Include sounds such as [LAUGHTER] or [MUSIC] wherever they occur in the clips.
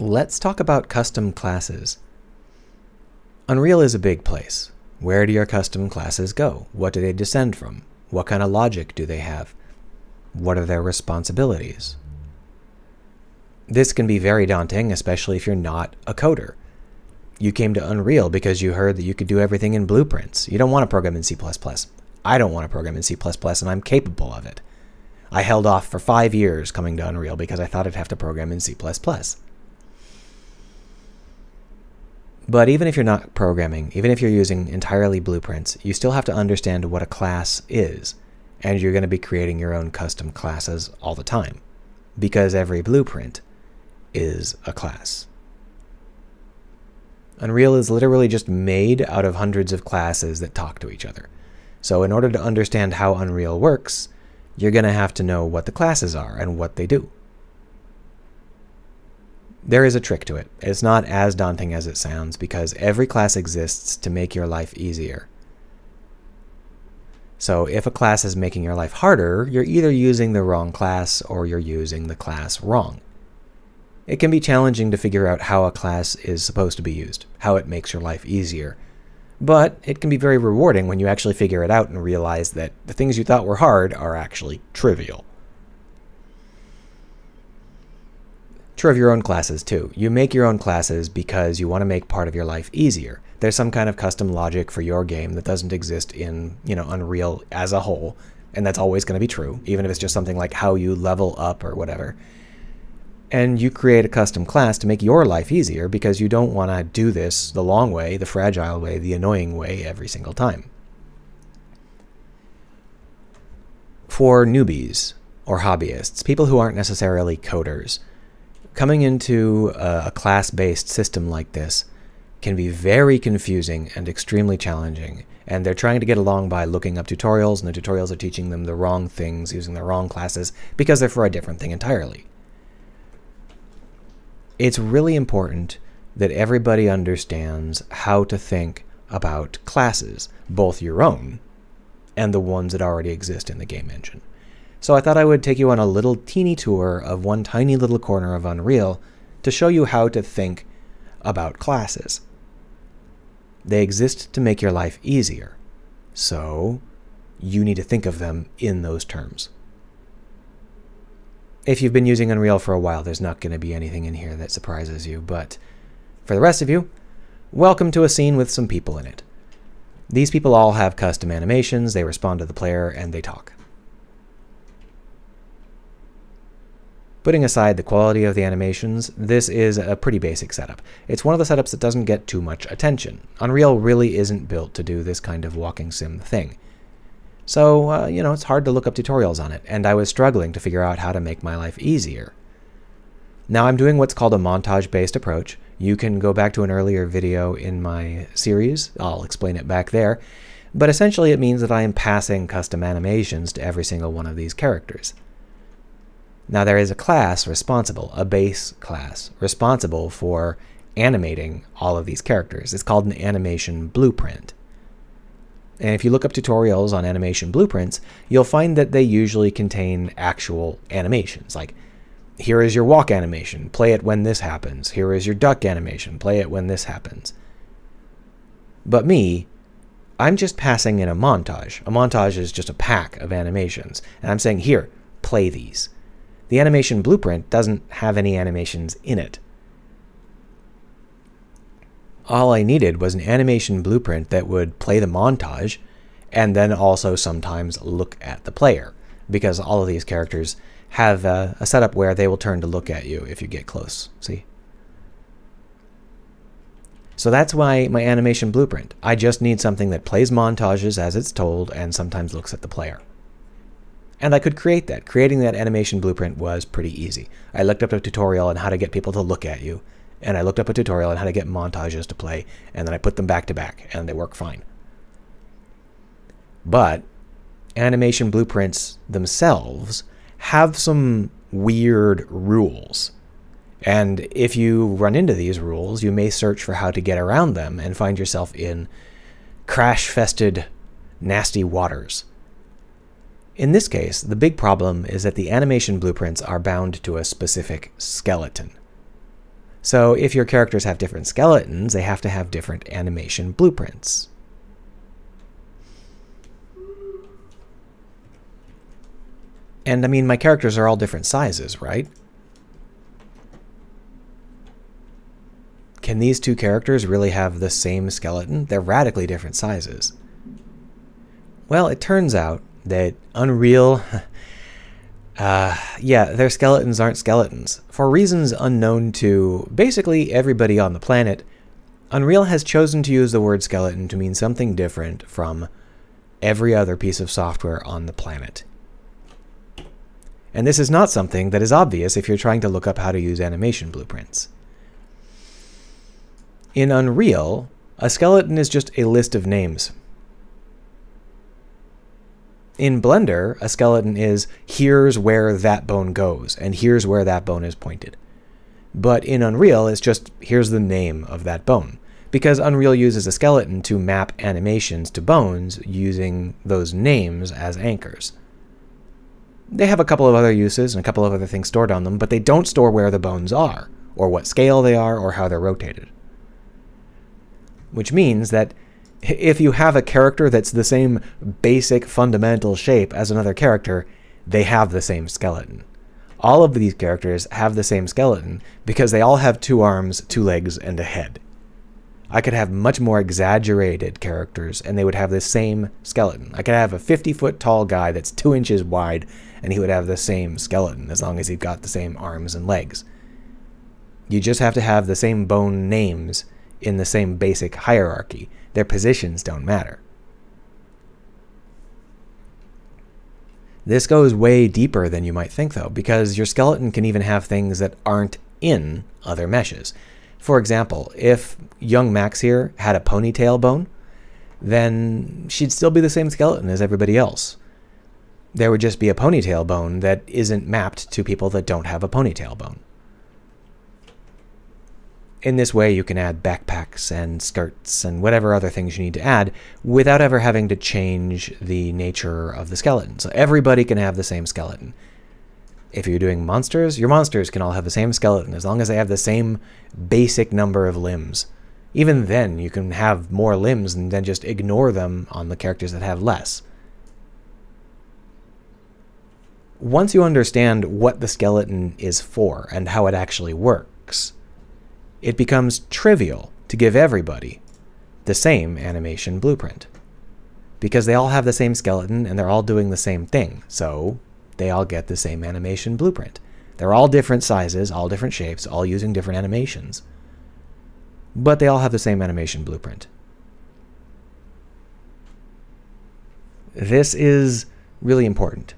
Let's talk about custom classes. Unreal is a big place. Where do your custom classes go? What do they descend from? What kind of logic do they have? What are their responsibilities? This can be very daunting, especially if you're not a coder. You came to Unreal because you heard that you could do everything in blueprints. You don't want to program in C++. I don't want to program in C++, and I'm capable of it. I held off for five years coming to Unreal because I thought I'd have to program in C++. But even if you're not programming, even if you're using entirely blueprints, you still have to understand what a class is, and you're going to be creating your own custom classes all the time, because every blueprint is a class. Unreal is literally just made out of hundreds of classes that talk to each other. So in order to understand how Unreal works, you're going to have to know what the classes are and what they do. There is a trick to it. It's not as daunting as it sounds because every class exists to make your life easier. So if a class is making your life harder, you're either using the wrong class or you're using the class wrong. It can be challenging to figure out how a class is supposed to be used, how it makes your life easier. But it can be very rewarding when you actually figure it out and realize that the things you thought were hard are actually trivial. True of your own classes too. You make your own classes because you want to make part of your life easier. There's some kind of custom logic for your game that doesn't exist in, you know, Unreal as a whole, and that's always going to be true, even if it's just something like how you level up or whatever and you create a custom class to make your life easier because you don't want to do this the long way, the fragile way, the annoying way every single time. For newbies or hobbyists, people who aren't necessarily coders, coming into a, class-based system like this can be very confusing and extremely challenging. And they're trying to get along by looking up tutorials, and the tutorials are teaching them the wrong things using the wrong classes because they're for a different thing entirely it's really important that everybody understands how to think about classes, both your own and the ones that already exist in the game engine. So I thought I would take you on a little teeny tour of one tiny little corner of Unreal to show you how to think about classes. They exist to make your life easier, so you need to think of them in those terms. If you've been using Unreal for a while, there's not going to be anything in here that surprises you, but for the rest of you, welcome to a scene with some people in it. These people all have custom animations, they respond to the player, and they talk. Putting aside the quality of the animations, this is a pretty basic setup. It's one of the setups that doesn't get too much attention. Unreal really isn't built to do this kind of walking sim thing. So, uh, you know, it's hard to look up tutorials on it, and I was struggling to figure out how to make my life easier. Now I'm doing what's called a montage-based approach. You can go back to an earlier video in my series. I'll explain it back there. But essentially it means that I am passing custom animations to every single one of these characters. Now there is a class responsible, a base class, responsible for animating all of these characters. It's called an animation blueprint. And if you look up tutorials on animation blueprints, you'll find that they usually contain actual animations. Like, here is your walk animation, play it when this happens. Here is your duck animation, play it when this happens. But me, I'm just passing in a montage. A montage is just a pack of animations. And I'm saying, here, play these. The animation blueprint doesn't have any animations in it. All I needed was an animation blueprint that would play the montage and then also sometimes look at the player because all of these characters have a, a, setup where they will turn to look at you if you get close. See? So that's why my animation blueprint. I just need something that plays montages as it's told and sometimes looks at the player. And I could create that. Creating that animation blueprint was pretty easy. I looked up a tutorial on how to get people to look at you and I looked up a tutorial on how to get montages to play, and then I put them back to back, and they work fine. But animation blueprints themselves have some weird rules. And if you run into these rules, you may search for how to get around them and find yourself in crash-fested, nasty waters. In this case, the big problem is that the animation blueprints are bound to a specific skeleton. So if your characters have different skeletons, they have to have different animation blueprints. And I mean, my characters are all different sizes, right? Can these two characters really have the same skeleton? They're radically different sizes. Well, it turns out that Unreal, [LAUGHS] uh, yeah, their skeletons aren't skeletons. For reasons unknown to basically everybody on the planet, Unreal has chosen to use the word skeleton to mean something different from every other piece of software on the planet. And this is not something that is obvious if you're trying to look up how to use animation blueprints. In Unreal, a skeleton is just a list of names. In Blender, a skeleton is here's where that bone goes, and here's where that bone is pointed. But in Unreal, it's just here's the name of that bone. Because Unreal uses a skeleton to map animations to bones using those names as anchors. They have a couple of other uses and a couple of other things stored on them, but they don't store where the bones are, or what scale they are, or how they're rotated which means that if you have a character that's the same basic fundamental shape as another character, they have the same skeleton. All of these characters have the same skeleton because they all have two arms, two legs, and a head. I could have much more exaggerated characters and they would have the same skeleton. I could have a 50 foot tall guy that's two inches wide and he would have the same skeleton as long as he's got the same arms and legs. You just have to have the same bone names in the same basic hierarchy. Their positions don't matter. This goes way deeper than you might think, though, because your skeleton can even have things that aren't in other meshes. For example, if young Max here had a ponytail bone, then she'd still be the same skeleton as everybody else. There would just be a ponytail bone that isn't mapped to people that don't have a ponytail bone. In this way, you can add backpacks and skirts and whatever other things you need to add without ever having to change the nature of the skeleton. So everybody can have the same skeleton. If you're doing monsters, your monsters can all have the same skeleton as long as they have the same basic number of limbs. Even then, you can have more limbs and then just ignore them on the characters that have less. Once you understand what the skeleton is for and how it actually works, it becomes trivial to give everybody the same animation blueprint. Because they all have the same skeleton and they're all doing the same thing, so they all get the same animation blueprint. They're all different sizes, all different shapes, all using different animations. But they all have the same animation blueprint. This is really important.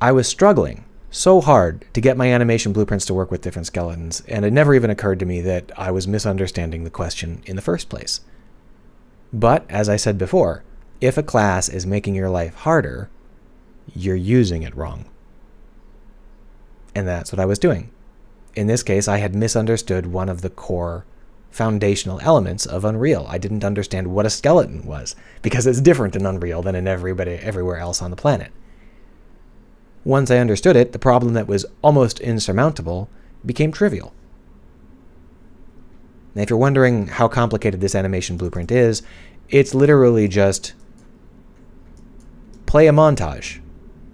I was struggling so hard to get my animation blueprints to work with different skeletons, and it never even occurred to me that I was misunderstanding the question in the first place. But, as I said before, if a class is making your life harder, you're using it wrong. And that's what I was doing. In this case, I had misunderstood one of the core foundational elements of Unreal. I didn't understand what a skeleton was, because it's different in Unreal than in everybody everywhere else on the planet. Once I understood it, the problem that was almost insurmountable became trivial. Now, if you're wondering how complicated this animation blueprint is, it's literally just play a montage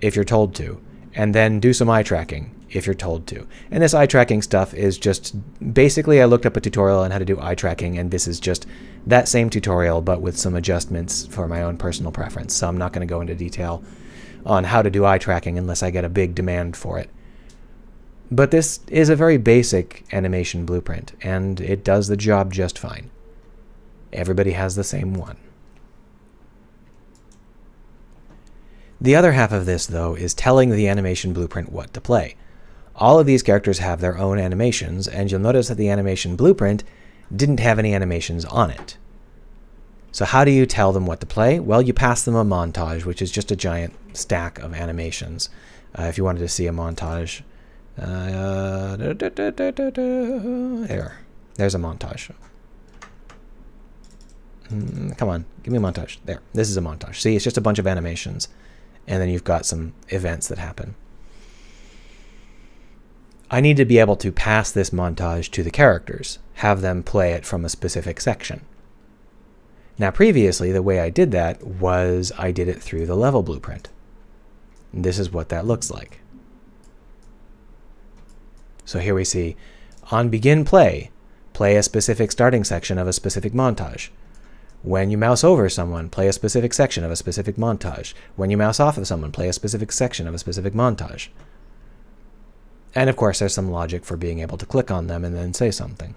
if you're told to, and then do some eye tracking if you're told to. And this eye tracking stuff is just basically I looked up a tutorial on how to do eye tracking, and this is just that same tutorial but with some adjustments for my own personal preference. So I'm not going to go into detail on how to do eye tracking unless I get a big demand for it. But this is a very basic animation blueprint, and it does the job just fine. Everybody has the same one. The other half of this, though, is telling the animation blueprint what to play. All of these characters have their own animations, and you'll notice that the animation blueprint didn't have any animations on it. So how do you tell them what to play? Well, you pass them a montage, which is just a giant stack of animations. Uh, if you wanted to see a montage, uh, da, da, da, there, there's a montage. Mm, come on, give me a montage. There, this is a montage. See, it's just a bunch of animations, and then you've got some events that happen. I need to be able to pass this montage to the characters, have them play it from a specific section. Now previously, the way I did that was I did it through the level blueprint. And this is what that looks like. So here we see, on begin play, play a specific starting section of a specific montage. When you mouse over someone, play a specific section of a specific montage. When you mouse off of someone, play a specific section of a specific montage. And of course, there's some logic for being able to click on them and then say something.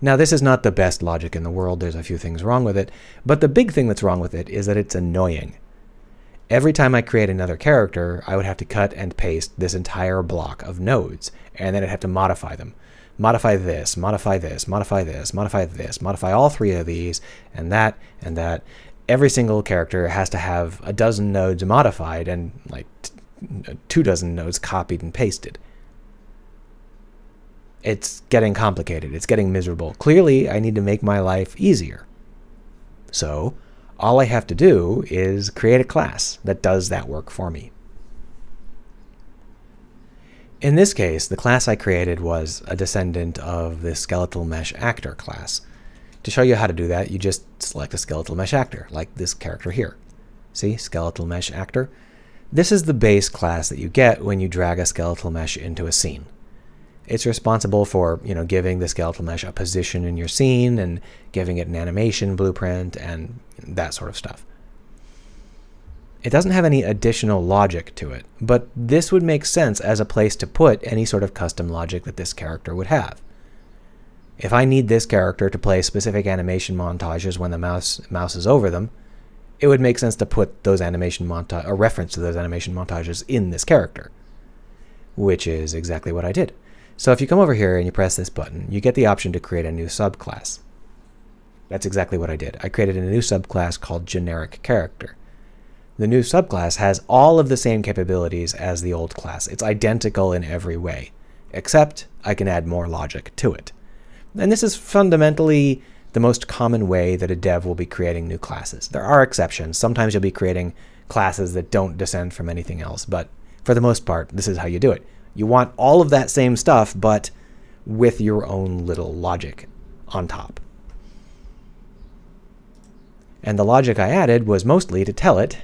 Now, this is not the best logic in the world. There's a few things wrong with it. But the big thing that's wrong with it is that it's annoying. Every time I create another character, I would have to cut and paste this entire block of nodes, and then I'd have to modify them modify this, modify this, modify this, modify this, modify all three of these, and that, and that. Every single character has to have a dozen nodes modified and like uh, two dozen nodes copied and pasted. It's getting complicated. It's getting miserable. Clearly, I need to make my life easier. So, all I have to do is create a class that does that work for me. In this case, the class I created was a descendant of the skeletal mesh actor class. To show you how to do that, you just select a skeletal mesh actor, like this character here. See, skeletal mesh actor? This is the base class that you get when you drag a skeletal mesh into a scene. It's responsible for, you know, giving the skeletal mesh a position in your scene and giving it an animation blueprint and that sort of stuff. It doesn't have any additional logic to it, but this would make sense as a place to put any sort of custom logic that this character would have. If I need this character to play specific animation montages when the mouse mouse is over them, it would make sense to put those animation montage a reference to those animation montages in this character, which is exactly what I did. So if you come over here and you press this button, you get the option to create a new subclass. That's exactly what I did. I created a new subclass called generic character. The new subclass has all of the same capabilities as the old class. It's identical in every way, except I can add more logic to it. And this is fundamentally the most common way that a dev will be creating new classes. There are exceptions. Sometimes you'll be creating classes that don't descend from anything else, but for the most part, this is how you do it. You want all of that same stuff, but with your own little logic on top. And the logic I added was mostly to tell it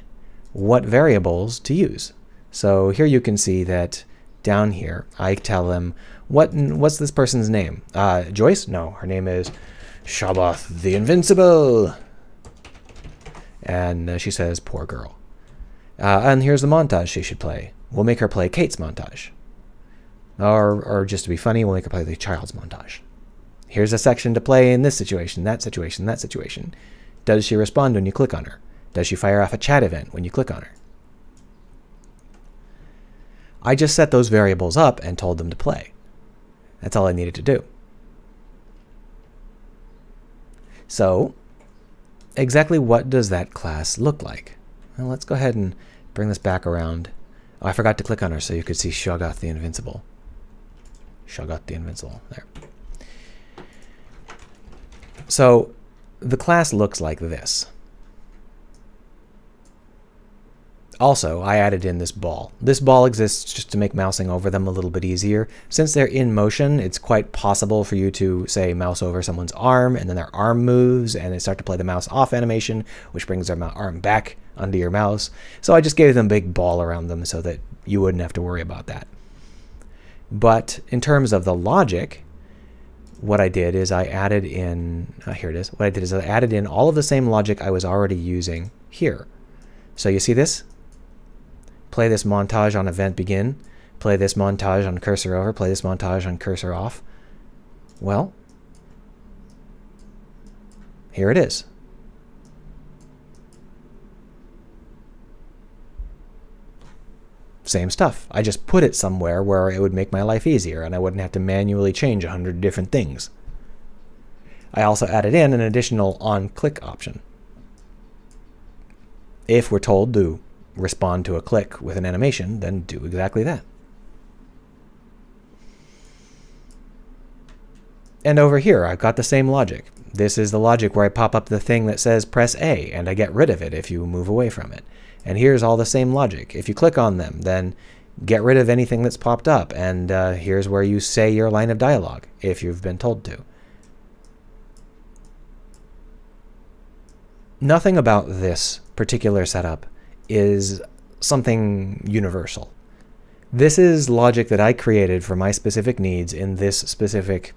what variables to use. So here you can see that down here, I tell them, what what's this person's name? Uh, Joyce? No, her name is Shabbath the Invincible. And uh, she says, poor girl. Uh, and here's the montage she should play. We'll make her play Kate's montage. Or, or just to be funny, we'll make her play the child's montage. Here's a section to play in this situation, that situation, that situation. Does she respond when you click on her? Does she fire off a chat event when you click on her? I just set those variables up and told them to play. That's all I needed to do. So, exactly what does that class look like? Well, let's go ahead and bring this back around. Oh, I forgot to click on her so you could see Shoggoth the Invincible. Shoggoth the Invincible. There. So, the class looks like this. Also, I added in this ball. This ball exists just to make mousing over them a little bit easier. Since they're in motion, it's quite possible for you to, say, mouse over someone's arm, and then their arm moves, and they start to play the mouse off animation, which brings their arm back under your mouse. So I just gave them a big ball around them so that you wouldn't have to worry about that. But in terms of the logic, what I did is I added in, uh, here it is, what I did is I added in all of the same logic I was already using here. So you see this? play this montage on event begin, play this montage on cursor over, play this montage on cursor off. Well, here it is. Same stuff. I just put it somewhere where it would make my life easier and I wouldn't have to manually change a hundred different things. I also added in an additional on-click option. If we're told to respond to a click with an animation, then do exactly that. And over here, I've got the same logic. This is the logic where I pop up the thing that says press A, and I get rid of it if you move away from it. And here's all the same logic. If you click on them, then get rid of anything that's popped up, and uh, here's where you say your line of dialogue if you've been told to. Nothing about this particular setup is something universal. This is logic that I created for my specific needs in this specific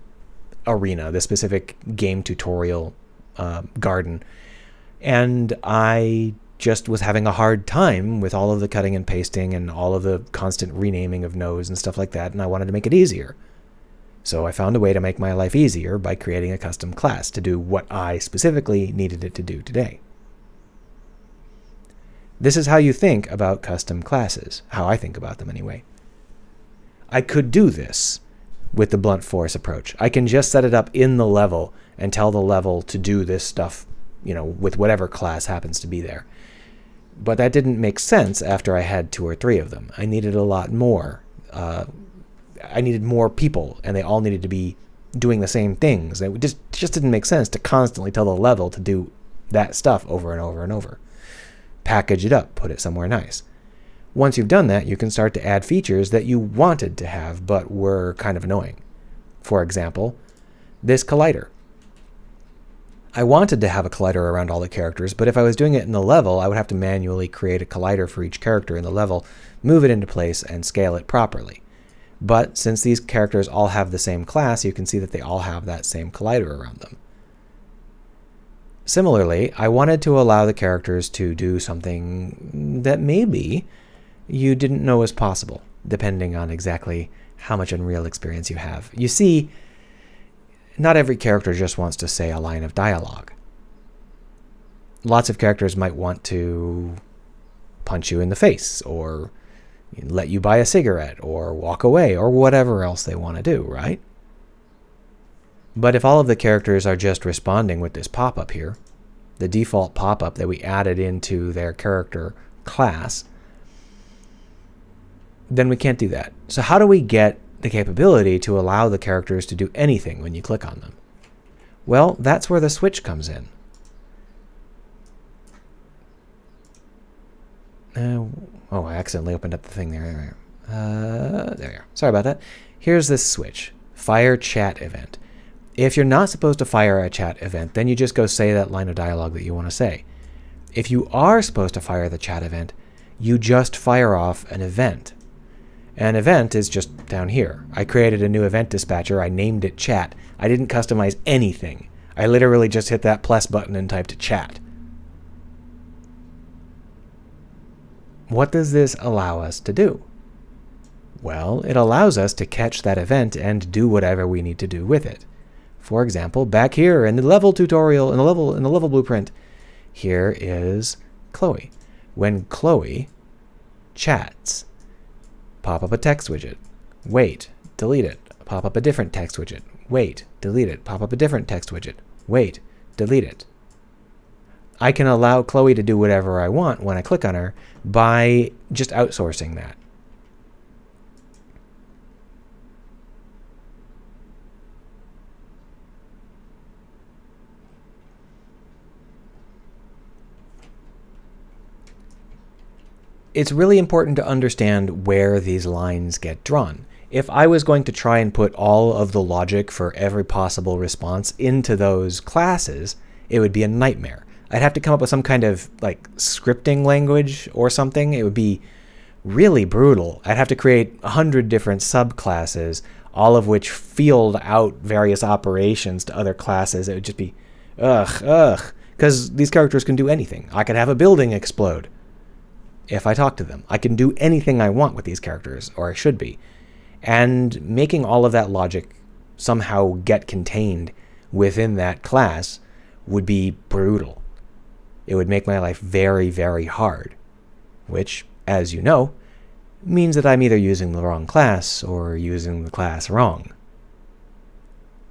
arena, this specific game tutorial uh, garden. And I just was having a hard time with all of the cutting and pasting and all of the constant renaming of nodes and stuff like that, and I wanted to make it easier. So I found a way to make my life easier by creating a custom class to do what I specifically needed it to do today. This is how you think about custom classes, how I think about them anyway. I could do this with the blunt force approach. I can just set it up in the level and tell the level to do this stuff, you know, with whatever class happens to be there. But that didn't make sense after I had two or three of them. I needed a lot more. Uh, I needed more people, and they all needed to be doing the same things. It just just didn't make sense to constantly tell the level to do that stuff over and over and over. Package it up, put it somewhere nice. Once you've done that, you can start to add features that you wanted to have but were kind of annoying. For example, this collider. I wanted to have a collider around all the characters, but if I was doing it in the level, I would have to manually create a collider for each character in the level, move it into place, and scale it properly. But since these characters all have the same class, you can see that they all have that same collider around them. Similarly, I wanted to allow the characters to do something that maybe you didn't know was possible, depending on exactly how much Unreal experience you have. You see, not every character just wants to say a line of dialogue. Lots of characters might want to punch you in the face, or let you buy a cigarette, or walk away, or whatever else they want to do, right? But if all of the characters are just responding with this pop-up here, the default pop-up that we added into their character class, then we can't do that. So how do we get the capability to allow the characters to do anything when you click on them? Well, that's where the switch comes in. Uh, oh, I accidentally opened up the thing there. Uh, there we are. Sorry about that. Here's this switch. Fire chat event. If you're not supposed to fire a chat event, then you just go say that line of dialogue that you want to say. If you are supposed to fire the chat event, you just fire off an event. An event is just down here. I created a new event dispatcher. I named it chat. I didn't customize anything. I literally just hit that plus button and typed chat. What does this allow us to do? Well, it allows us to catch that event and do whatever we need to do with it. For example, back here in the level tutorial, in the level, in the level blueprint, here is Chloe. When Chloe chats, pop up a text widget, wait, delete it, pop up a different text widget, wait, delete it, pop up a different text widget, wait, delete it. I can allow Chloe to do whatever I want when I click on her by just outsourcing that. It's really important to understand where these lines get drawn. If I was going to try and put all of the logic for every possible response into those classes, it would be a nightmare. I'd have to come up with some kind of like scripting language or something. It would be really brutal. I'd have to create a hundred different subclasses, all of which field out various operations to other classes. It would just be, ugh, ugh, because these characters can do anything. I could have a building explode if I talk to them. I can do anything I want with these characters, or I should be. And making all of that logic somehow get contained within that class would be brutal. It would make my life very, very hard. Which, as you know, means that I'm either using the wrong class or using the class wrong.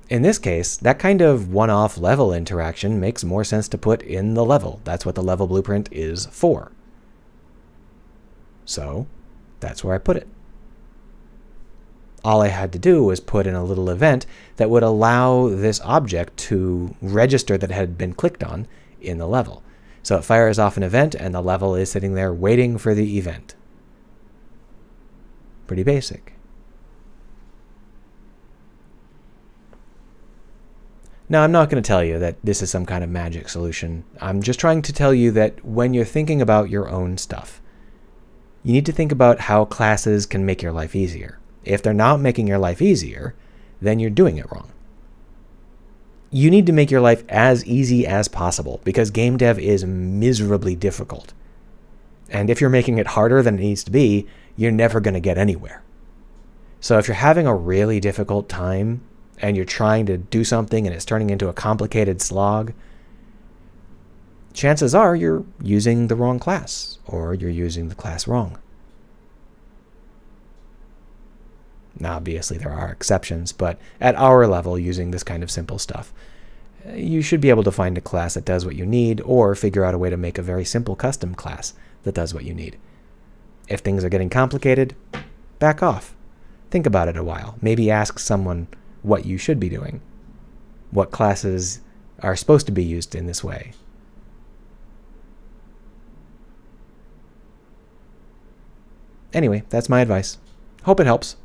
In this case, that kind of one-off level interaction makes more sense to put in the level. That's what the level blueprint is for. So that's where I put it. All I had to do was put in a little event that would allow this object to register that it had been clicked on in the level. So it fires off an event and the level is sitting there waiting for the event. Pretty basic. Now, I'm not going to tell you that this is some kind of magic solution. I'm just trying to tell you that when you're thinking about your own stuff, you need to think about how classes can make your life easier. If they're not making your life easier, then you're doing it wrong. You need to make your life as easy as possible because game dev is miserably difficult. And if you're making it harder than it needs to be, you're never going to get anywhere. So if you're having a really difficult time and you're trying to do something and it's turning into a complicated slog, chances are you're using the wrong class or you're using the class wrong. Now, obviously, there are exceptions, but at our level, using this kind of simple stuff, eh, you should be able to find a class that does what you need or figure out a way to make a very simple custom class that does what you need. If things are getting complicated, back off. Think about it a while. Maybe ask someone what you should be doing, what classes are supposed to be used in this way. Anyway, that's my advice. Hope it helps.